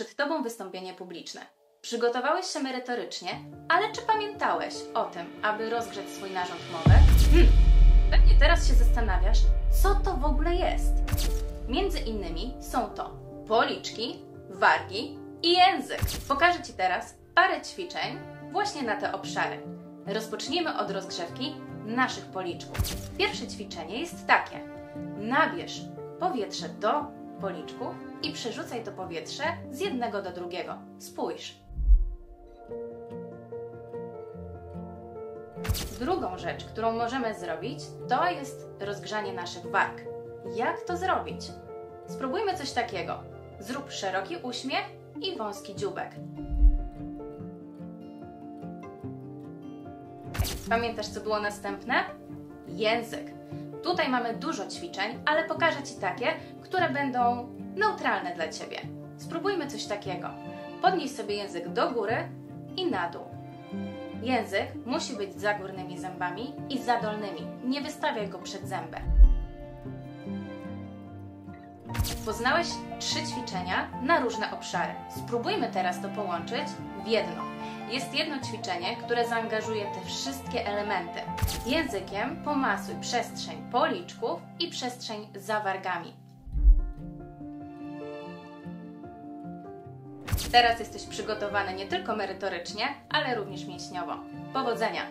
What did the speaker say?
Przed Tobą wystąpienie publiczne. Przygotowałeś się merytorycznie, ale czy pamiętałeś o tym, aby rozgrzeć swój narząd mowy? Hmm. Pewnie teraz się zastanawiasz, co to w ogóle jest. Między innymi są to policzki, wargi i język. Pokażę Ci teraz parę ćwiczeń właśnie na te obszary. Rozpoczniemy od rozgrzewki naszych policzków. Pierwsze ćwiczenie jest takie. Nabierz powietrze do policzków i przerzucaj to powietrze z jednego do drugiego. Spójrz. Drugą rzecz, którą możemy zrobić, to jest rozgrzanie naszych warg. Jak to zrobić? Spróbujmy coś takiego. Zrób szeroki uśmiech i wąski dziubek. Pamiętasz, co było następne? Język. Tutaj mamy dużo ćwiczeń, ale pokażę Ci takie, które będą neutralne dla Ciebie. Spróbujmy coś takiego. Podnieś sobie język do góry i na dół. Język musi być za górnymi zębami i za dolnymi. Nie wystawiaj go przed zębem. Poznałeś trzy ćwiczenia na różne obszary. Spróbujmy teraz to połączyć w jedno. Jest jedno ćwiczenie, które zaangażuje te wszystkie elementy. Językiem pomasuj przestrzeń policzków i przestrzeń za wargami. Teraz jesteś przygotowany nie tylko merytorycznie, ale również mięśniowo. Powodzenia!